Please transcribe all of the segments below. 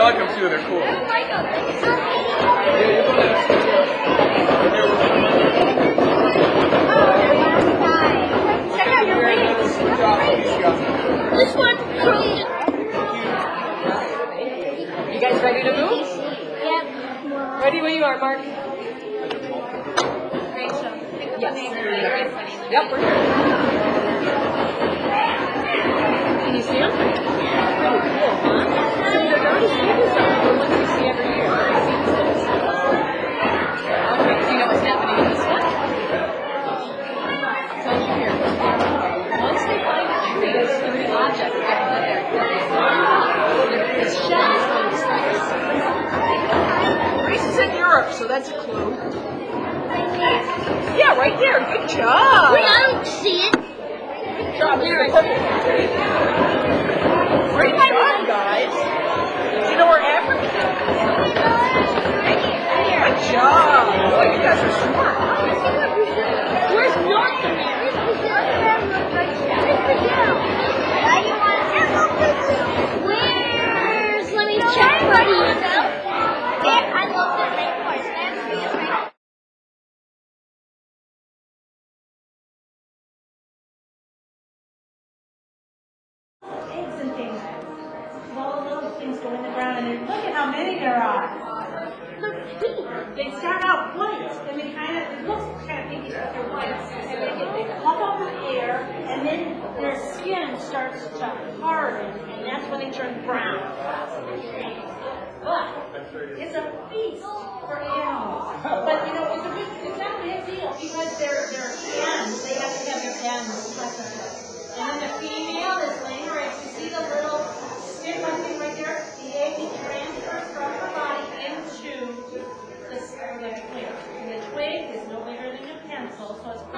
like them too, they're cool. Check out your wings. Good job, Alicia. This one. You guys ready to move? Yep. Ready when you are, Mark. Yes. Yep, we're here. So that's a clue. Yeah, right there. Good job. Wait, I don't see it. Good job. There, perfect. Great job, guys. Do you know where Africa is? Good job. Boy, you guys are smart. Where's North America? Where's, let me check, buddy. Yeah, I love the rainforest. eggs and things. Small little things go in the ground, and look at how many there are. They start out white, and they kind of, it looks kind of pinkish, but they're white, and they get, they puff up the air, and then their skin starts to harden, and that's when they turn brown. But it's a feast for animals. But you know, it's a big, it's not a big deal because they're, they're ends, they have to have their ends separate. And then the female is laying her eggs. You see the little stick-like thing right there? The egg is transferred from her body into the, s- the twig. And the twig is no bigger than a pencil, so it's pretty.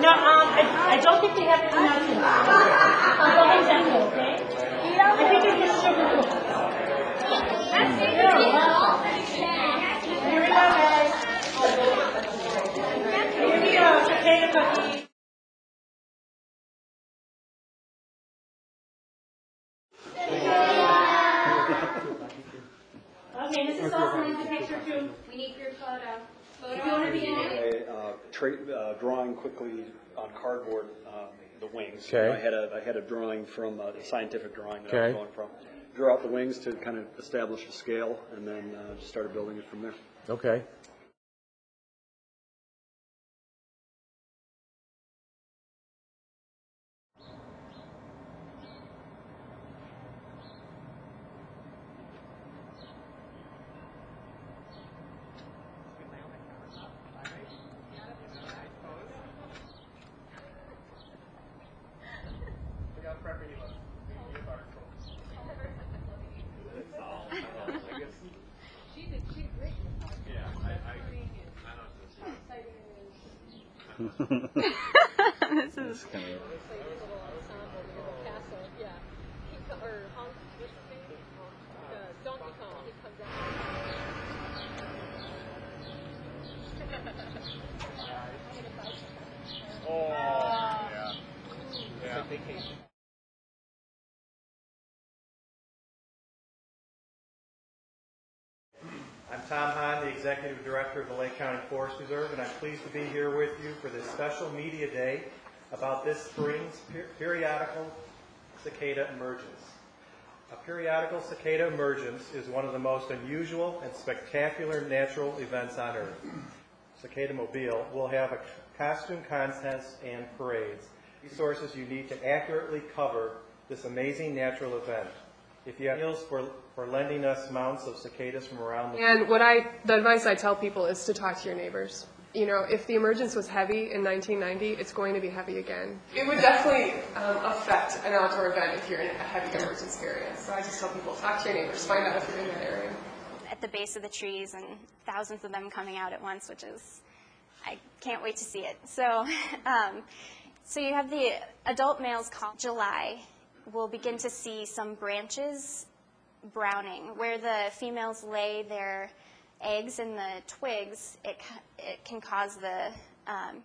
No, um, I, I don't think they have to pronounce it. It's a pencil, okay? I think it's a sugar cookie. You're welcome. Here we go, guys. Here we go, potato cookie. Okay, Mrs. Dawson a picture too. We need your photo. If you want to be in it. a uh, tra- uh, drawing quickly on cardboard, um, the wings. Okay. I had a, I had a drawing from, uh, a scientific drawing that I was Okay. going from. Drew out the wings to kind of establish a scale, and then uh, just started building it from there. Okay. I'm Tom Hahn, the Executive Director of the Lake County Forest Preserve, and I'm pleased to be here with you for this special media day about this spring's per- periodical cicada emergence. A periodical cicada emergence is one of the most unusual and spectacular natural events on Earth. Cicada Mobile will have a costume contest and parades, resources you need to accurately cover this amazing natural event. If you have deals for, for lending us mounts of cicadas from around the And what I, the advice I tell people is to talk to your neighbors. you know, if the emergence was heavy in 1990, it's going to be heavy again. It would definitely um, affect an outdoor event if you're in a heavy emergence area. So I just tell people, talk to your neighbors, find out if you're in that area. At the base of the trees and thousands of them coming out at once, which is, I can't wait to see it. So, um, so you have the adult males called July. We'll begin to see some branches browning where the females lay their eggs in the twigs. It it can cause the um,